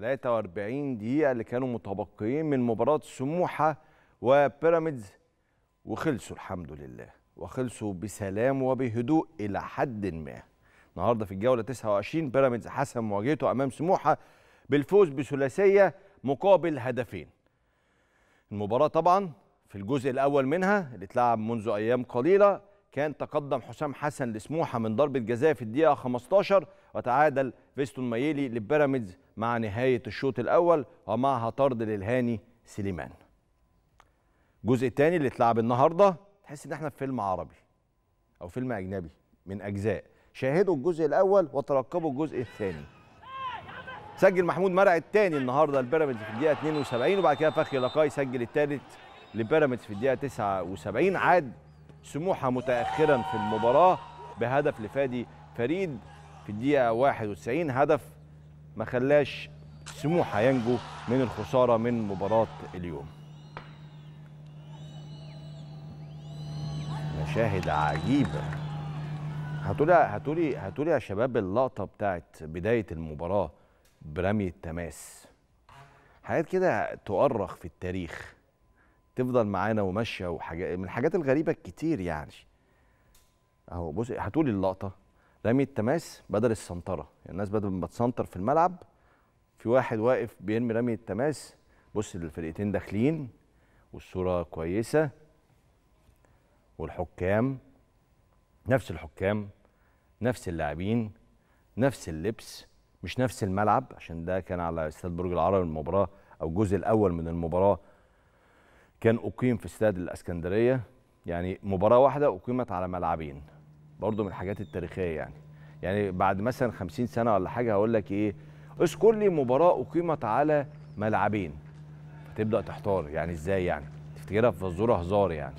43 دقيقة اللي كانوا متبقيين من مباراة سموحة وبيراميدز. وخلصوا الحمد لله. وخلصوا بسلام وبهدوء إلى حد ما. النهارده في الجولة 29 بيراميدز حسم مواجهته أمام سموحة بالفوز بثلاثية مقابل هدفين. المباراة طبعا في الجزء الأول منها اللي اتلعب منذ أيام قليلة كان تقدم حسام حسن لسموحة من ضربة جزاء في الدقيقة 15 وتعادل فيستون مايلي لبيراميدز مع نهاية الشوط الأول ومعها طرد للهاني سليمان. الجزء الثاني اللي اتلعب النهارده تحس إن إحنا في فيلم عربي أو فيلم أجنبي من أجزاء. شاهدوا الجزء الأول وترقبوا الجزء الثاني. سجل محمود مرع الثاني النهارده لبيراميدز في الدقيقة 72 وبعد كده فخري لقاي سجل الثالث لبيراميدز في الدقيقة 79 عاد سموحة متاخرا في المباراة بهدف لفادي فريد في الدقيقة 91 هدف ما خلاش سموحة ينجو من الخسارة من مباراة اليوم. مشاهد عجيبة. هاتولي هاتولي هاتولي يا شباب اللقطة بتاعت بداية المباراة برمي التماس. حاجات كده تؤرخ في التاريخ. تفضل معانا وماشية وحاجات من الحاجات الغريبة الكتير يعني. أهو بص هاتولي اللقطة. رمي التماس بدل السنطره يعني الناس بدل ما تسنطر في الملعب في واحد واقف بيرمي رمي التماس بص الفرقتين داخلين والصورة كويسة والحكام نفس الحكام نفس اللاعبين نفس اللبس مش نفس الملعب عشان ده كان على استاد برج العرب المباراة أو الجزء الأول من المباراة. كان أقيم في استاد الإسكندرية. يعني مباراة واحدة أقيمت على ملعبين برضه من الحاجات التاريخية يعني. يعني بعد مثلا 50 سنة ولا حاجة هقول لك إيه اذكر لي مباراة أقيمت على ملعبين فتبدأ تحتار يعني إزاي يعني؟ تفتكرها في فزوره هزار يعني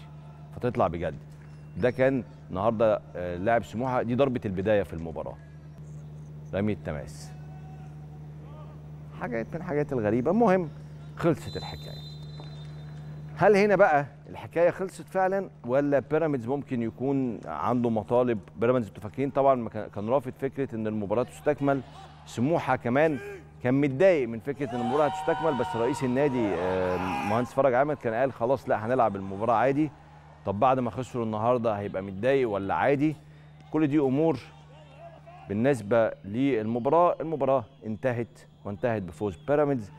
فتطلع بجد. ده كان النهارده آه، لاعب سموحة. دي ضربة البداية في المباراة. رمي التماس. حاجات من الحاجات الغريبة. المهم خلصت الحكاية. هل هنا بقى الحكاية خلصت فعلا ولا بيراميدز ممكن يكون عنده مطالب؟ بيراميدز أنتوا فاكرين طبعا كان رافض فكرة إن المباراة تستكمل. سموحة كمان كان متضايق من فكرة إن المباراة هتستكمل بس رئيس النادي آه، المهندس فرج عامر كان قال خلاص لا هنلعب المباراة عادي. طب بعد ما خسروا النهارده هيبقى متضايق ولا عادي؟ كل دي أمور بالنسبة للمباراة. المباراة انتهت وانتهت بفوز بيراميدز.